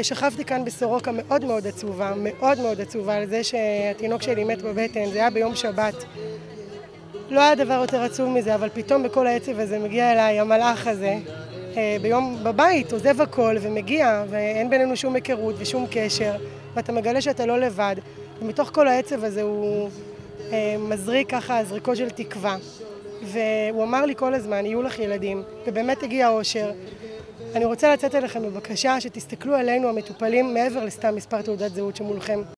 כששכבתי כאן בסורוקה מאוד מאוד עצובה, מאוד מאוד עצובה על זה שהתינוק שלי מת בבטן, זה היה ביום שבת. לא היה דבר יותר עצוב מזה, אבל פתאום בכל העצב הזה מגיע אליי המלאך הזה, אה, ביום בבית, עוזב הכל ומגיע, ואין בינינו שום היכרות ושום קשר, ואתה מגלה שאתה לא לבד, ומתוך כל העצב הזה הוא אה, מזריק ככה זריקות של תקווה. והוא אמר לי כל הזמן, יהיו לך ילדים, ובאמת הגיע האושר. אני רוצה לצאת אליכם בבקשה שתסתכלו עלינו המטופלים מעבר לסתם מספר תעודת זהות שמולכם.